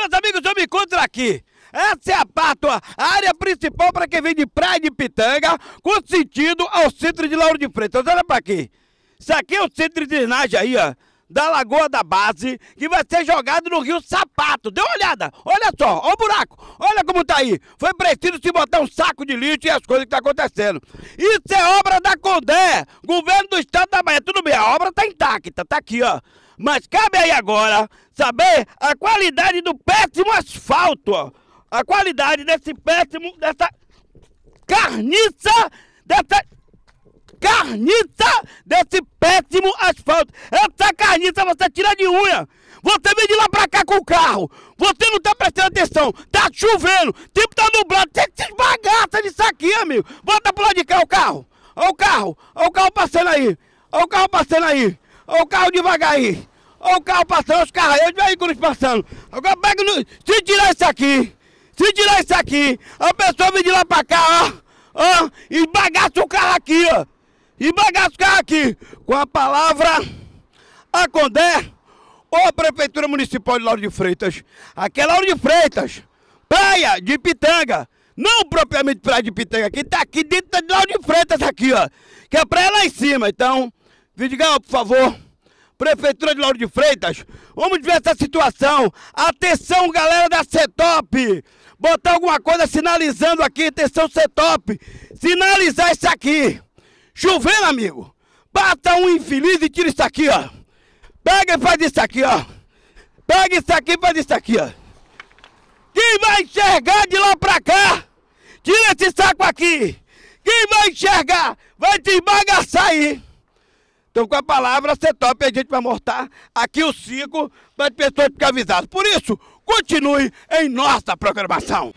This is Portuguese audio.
Meus amigos, eu me encontro aqui. Essa é a pátua, a área principal para quem vem de Praia de Pitanga, com sentido ao centro de Lauro de Freitas. Olha para aqui. Isso aqui é o centro de drenagem aí, ó da Lagoa da Base, que vai ser jogado no Rio Sapato. Dê uma olhada, olha só, olha o buraco, olha como tá aí. Foi preciso se botar um saco de lixo e as coisas que tá acontecendo. Isso é obra da Condé, governo do estado da Bahia. Tudo bem, a obra tá intacta, tá aqui, ó. Mas cabe aí agora saber a qualidade do péssimo asfalto. A qualidade desse péssimo, dessa carniça, dessa carniça desse péssimo asfalto. Essa carniça você tira de unha. Você vem de lá pra cá com o carro. Você não tá prestando atenção. Tá chovendo. Tempo tá nublado. Você se esbagaça disso aqui, amigo. Bota pro lado de cá o carro. Olha o carro. Olha o carro passando aí. Olha o carro passando aí. Olha o carro devagar aí. Olha o carro passando, os carros os veículos passando. Agora pega no... Se tirar isso aqui, se tirar isso aqui, a pessoa vem de lá pra cá, ó. Ó, e bagaça o carro aqui, ó e bagascar aqui com a palavra a Condé ou a Prefeitura Municipal de Lauro de Freitas. Aqui é Lauro de Freitas, praia de Pitanga. Não propriamente praia de Pitanga, que tá aqui dentro de Lauro de Freitas aqui, ó. Que é praia lá em cima. Então, Vidigal, por favor. Prefeitura de Lauro de Freitas, vamos ver essa situação. Atenção, galera da CETOP. Botar alguma coisa sinalizando aqui, atenção CETOP. Sinalizar isso aqui. Chovendo, amigo. Bata um infeliz e tira isso aqui, ó. Pega e faz isso aqui, ó. Pega isso aqui e faz isso aqui, ó. Quem vai enxergar de lá pra cá? Tira esse saco aqui. Quem vai enxergar? Vai te esbagaçar aí. Então, com a palavra, você top, a gente vai mostrar aqui o ciclo para as pessoas ficarem avisadas. Por isso, continue em nossa programação.